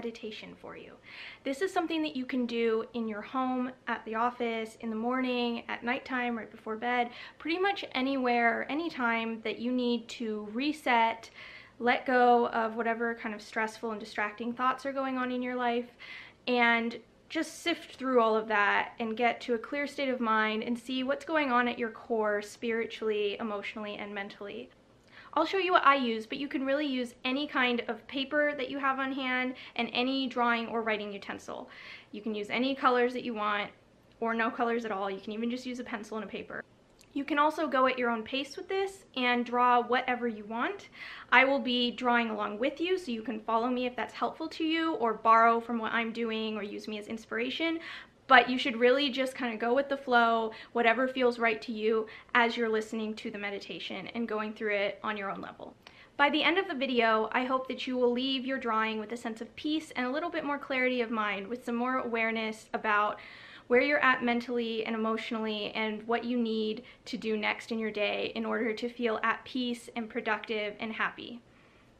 meditation for you. This is something that you can do in your home, at the office, in the morning, at nighttime, right before bed, pretty much anywhere, anytime that you need to reset, let go of whatever kind of stressful and distracting thoughts are going on in your life, and just sift through all of that and get to a clear state of mind and see what's going on at your core spiritually, emotionally, and mentally. I'll show you what I use, but you can really use any kind of paper that you have on hand and any drawing or writing utensil. You can use any colors that you want or no colors at all. You can even just use a pencil and a paper. You can also go at your own pace with this and draw whatever you want. I will be drawing along with you so you can follow me if that's helpful to you or borrow from what I'm doing or use me as inspiration. But you should really just kind of go with the flow, whatever feels right to you as you're listening to the meditation and going through it on your own level. By the end of the video, I hope that you will leave your drawing with a sense of peace and a little bit more clarity of mind with some more awareness about where you're at mentally and emotionally and what you need to do next in your day in order to feel at peace and productive and happy.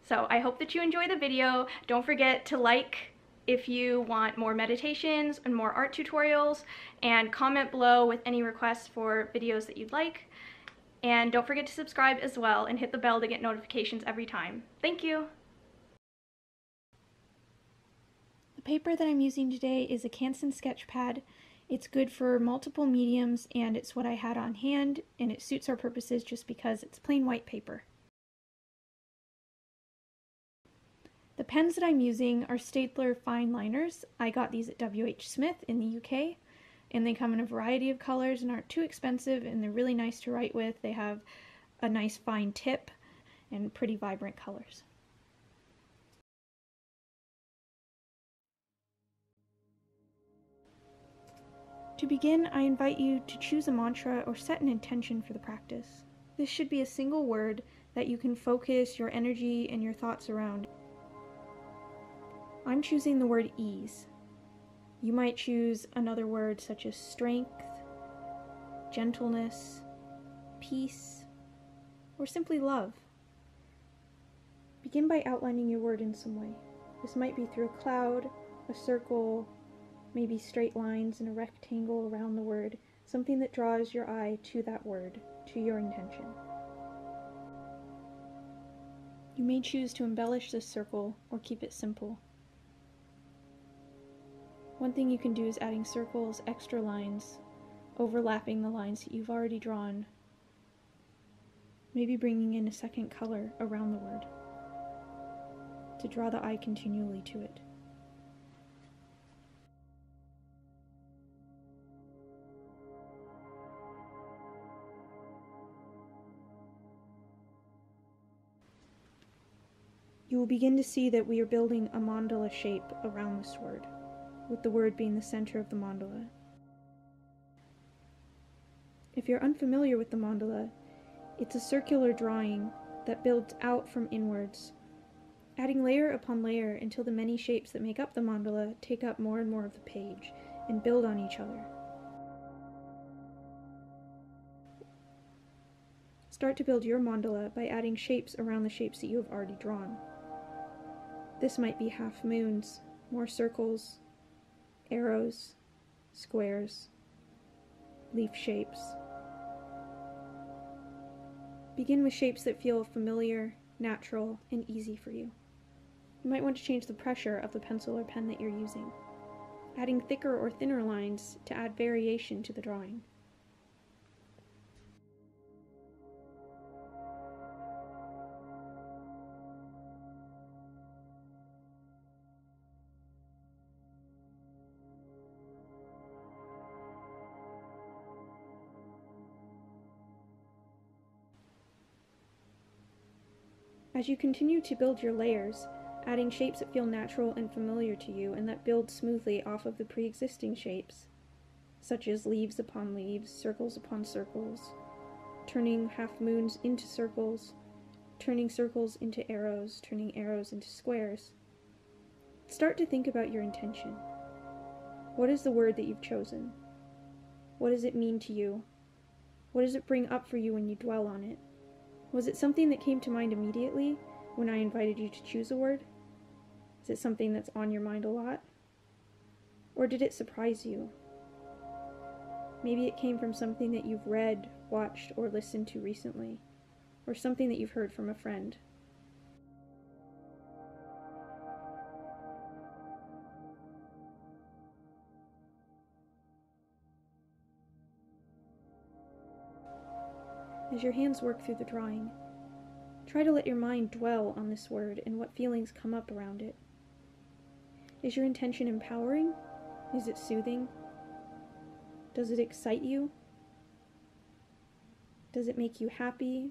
So I hope that you enjoy the video. Don't forget to like if you want more meditations and more art tutorials and comment below with any requests for videos that you'd like. And don't forget to subscribe as well and hit the bell to get notifications every time. Thank you! The paper that I'm using today is a Canson sketch pad. It's good for multiple mediums and it's what I had on hand and it suits our purposes just because it's plain white paper. Pens that I'm using are Staedtler fine liners. I got these at WH Smith in the UK and they come in a variety of colors and aren't too expensive and they're really nice to write with. They have a nice fine tip and pretty vibrant colors. To begin, I invite you to choose a mantra or set an intention for the practice. This should be a single word that you can focus your energy and your thoughts around. I'm choosing the word ease. You might choose another word such as strength, gentleness, peace, or simply love. Begin by outlining your word in some way. This might be through a cloud, a circle, maybe straight lines in a rectangle around the word, something that draws your eye to that word, to your intention. You may choose to embellish this circle or keep it simple. One thing you can do is adding circles, extra lines, overlapping the lines that you've already drawn, maybe bringing in a second color around the word to draw the eye continually to it. You will begin to see that we are building a mandala shape around this word, with the word being the center of the mandala. If you're unfamiliar with the mandala, it's a circular drawing that builds out from inwards, adding layer upon layer until the many shapes that make up the mandala take up more and more of the page and build on each other. Start to build your mandala by adding shapes around the shapes that you have already drawn. This might be half moons, more circles, arrows, squares, leaf shapes. Begin with shapes that feel familiar, natural, and easy for you. You might want to change the pressure of the pencil or pen that you're using, adding thicker or thinner lines to add variation to the drawing. As you continue to build your layers, adding shapes that feel natural and familiar to you and that build smoothly off of the pre-existing shapes, such as leaves upon leaves, circles upon circles, turning half moons into circles, turning circles into arrows, turning arrows into squares. Start to think about your intention. What is the word that you've chosen? What does it mean to you? What does it bring up for you when you dwell on it? Was it something that came to mind immediately? when I invited you to choose a word? Is it something that's on your mind a lot? Or did it surprise you? Maybe it came from something that you've read, watched, or listened to recently, or something that you've heard from a friend. As your hands work through the drawing, try to let your mind dwell on this word and what feelings come up around it. Is your intention empowering? Is it soothing? Does it excite you? Does it make you happy?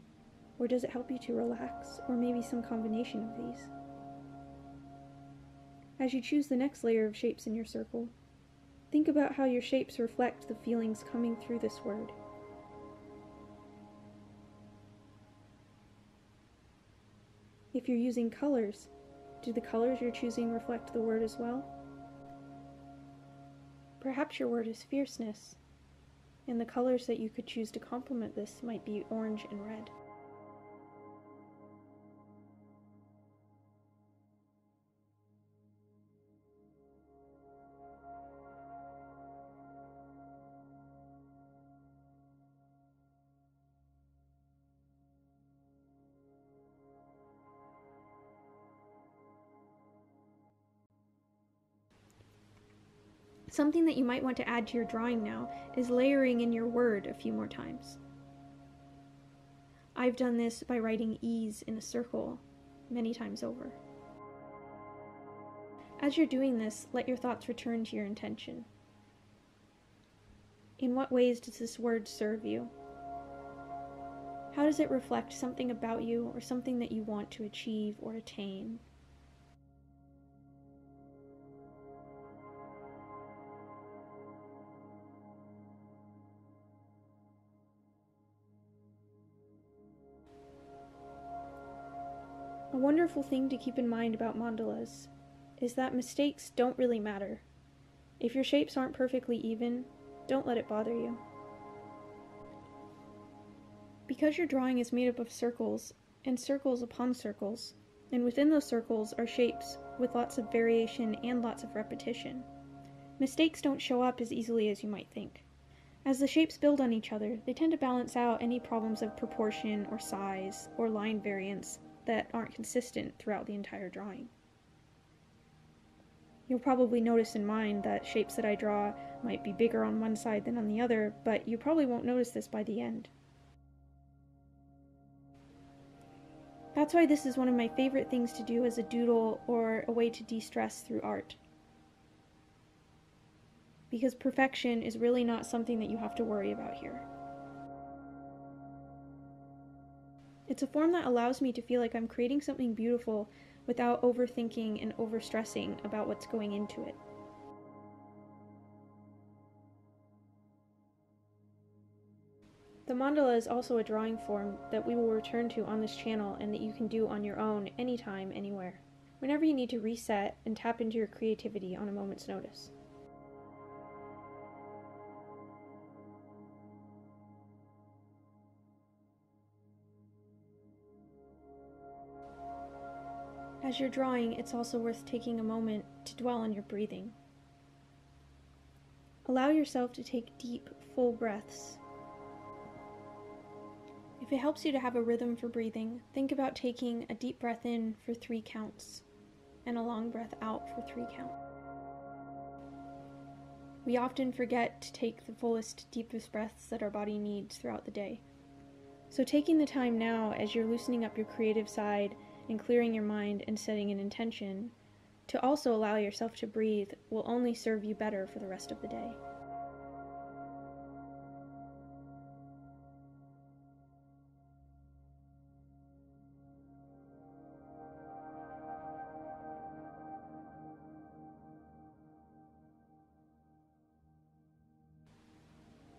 Or does it help you to relax? Or maybe some combination of these? As you choose the next layer of shapes in your circle, think about how your shapes reflect the feelings coming through this word. If you're using colors, do the colors you're choosing reflect the word as well? Perhaps your word is fierceness, and the colors that you could choose to complement this might be orange and red. Something that you might want to add to your drawing now is layering in your word a few more times. I've done this by writing ease in a circle many times over. As you're doing this, let your thoughts return to your intention. In what ways does this word serve you? How does it reflect something about you or something that you want to achieve or attain? Wonderful thing to keep in mind about mandalas is that mistakes don't really matter. If your shapes aren't perfectly even, don't let it bother you. Because your drawing is made up of circles, and circles upon circles, and within those circles are shapes with lots of variation and lots of repetition, mistakes don't show up as easily as you might think. As the shapes build on each other, they tend to balance out any problems of proportion or size or line variance that aren't consistent throughout the entire drawing. You'll probably notice in mine that shapes that I draw might be bigger on one side than on the other, but you probably won't notice this by the end. That's why this is one of my favorite things to do as a doodle or a way to de-stress through art. Because perfection is really not something that you have to worry about here. It's a form that allows me to feel like I'm creating something beautiful without overthinking and overstressing about what's going into it. The mandala is also a drawing form that we will return to on this channel and that you can do on your own anytime, anywhere, whenever you need to reset and tap into your creativity on a moment's notice. As you're drawing, it's also worth taking a moment to dwell on your breathing. Allow yourself to take deep, full breaths. If it helps you to have a rhythm for breathing, think about taking a deep breath in for three counts and a long breath out for three counts. We often forget to take the fullest, deepest breaths that our body needs throughout the day. So, taking the time now as you're loosening up your creative side and clearing your mind and setting an intention, to also allow yourself to breathe will only serve you better for the rest of the day.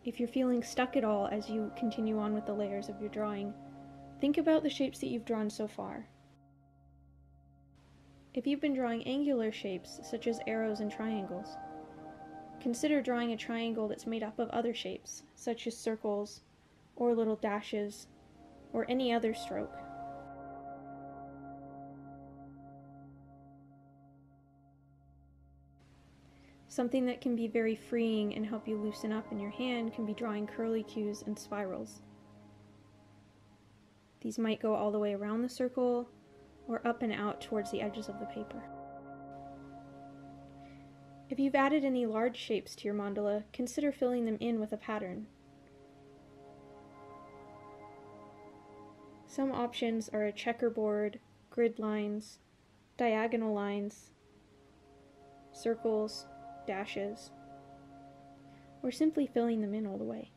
If you're feeling stuck at all as you continue on with the layers of your drawing, think about the shapes that you've drawn so far if you've been drawing angular shapes, such as arrows and triangles. Consider drawing a triangle that's made up of other shapes, such as circles, or little dashes, or any other stroke. Something that can be very freeing and help you loosen up in your hand can be drawing curlicues and spirals. These might go all the way around the circle, or up and out towards the edges of the paper. If you've added any large shapes to your mandala, consider filling them in with a pattern. Some options are a checkerboard, grid lines, diagonal lines, circles, dashes, or simply filling them in all the way.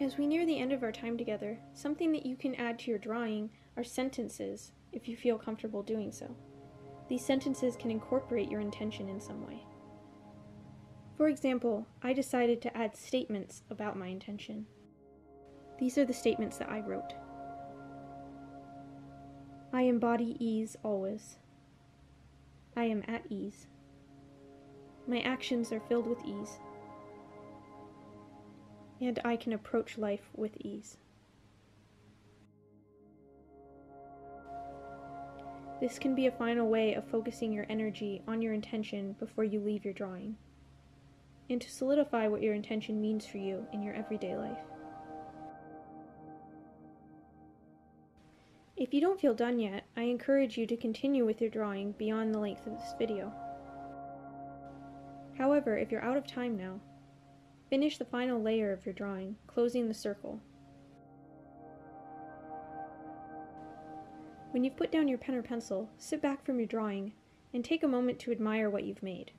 As we near the end of our time together, something that you can add to your drawing are sentences, if you feel comfortable doing so. These sentences can incorporate your intention in some way. For example, I decided to add statements about my intention. These are the statements that I wrote. I embody ease always. I am at ease. My actions are filled with ease and I can approach life with ease. This can be a final way of focusing your energy on your intention before you leave your drawing, and to solidify what your intention means for you in your everyday life. If you don't feel done yet, I encourage you to continue with your drawing beyond the length of this video. However, if you're out of time now, Finish the final layer of your drawing, closing the circle. When you've put down your pen or pencil, sit back from your drawing and take a moment to admire what you've made.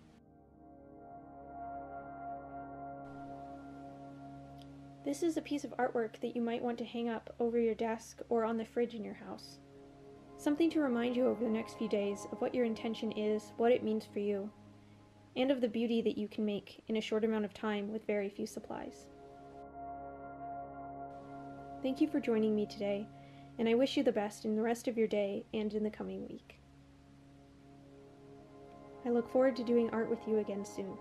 This is a piece of artwork that you might want to hang up over your desk or on the fridge in your house. Something to remind you over the next few days of what your intention is, what it means for you, and of the beauty that you can make in a short amount of time with very few supplies. Thank you for joining me today, and I wish you the best in the rest of your day and in the coming week. I look forward to doing art with you again soon.